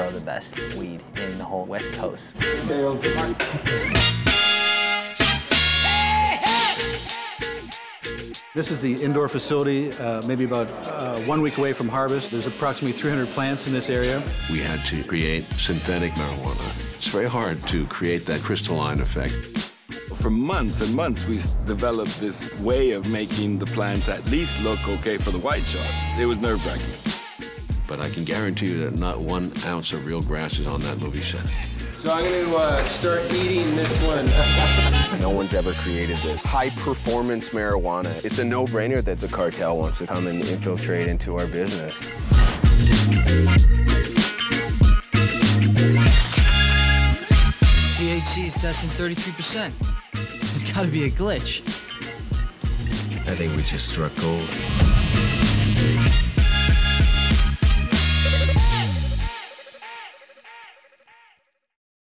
grow the best weed in the whole West Coast. This is the indoor facility, uh, maybe about uh, one week away from harvest. There's approximately 300 plants in this area. We had to create synthetic marijuana. It's very hard to create that crystalline effect. For months and months, we developed this way of making the plants at least look okay for the white shot. It was nerve-wracking. But I can guarantee you that not one ounce of real grass is on that movie set. So I'm going to uh, start eating this one. no one's ever created this high-performance marijuana. It's a no-brainer that the cartel wants to come and infiltrate into our business. THC is testing 33%. There's got to be a glitch. I think we just struck gold.